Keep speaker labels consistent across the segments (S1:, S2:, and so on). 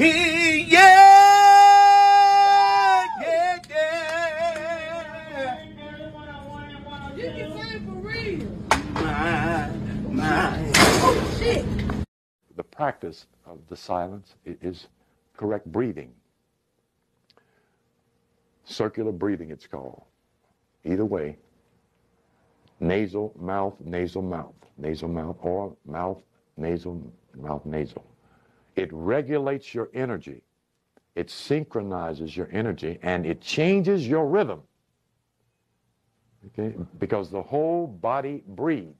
S1: He, yeah, yeah, yeah.
S2: The practice of the silence is correct breathing. Circular breathing, it's called. Either way, nasal, mouth, nasal, mouth, nasal, mouth, or mouth, nasal, mouth, nasal. It regulates your energy. It synchronizes your energy and it changes your rhythm. Okay? Because the whole body breathes.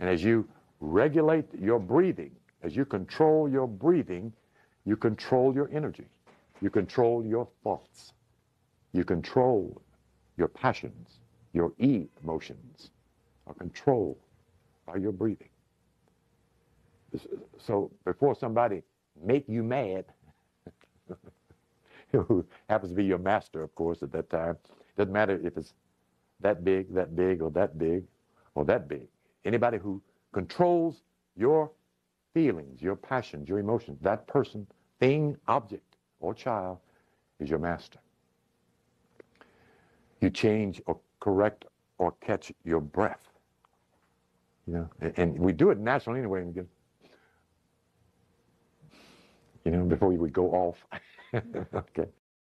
S2: And as you regulate your breathing, as you control your breathing, you control your energy. You control your thoughts. You control your passions. Your emotions are controlled by your breathing. So before somebody make you mad, who happens to be your master, of course, at that time, doesn't matter if it's that big, that big, or that big, or that big. Anybody who controls your feelings, your passions, your emotions, that person, thing, object, or child is your master. You change or correct or catch your breath. You know, and, and we do it naturally anyway. You know, before you would go off. okay.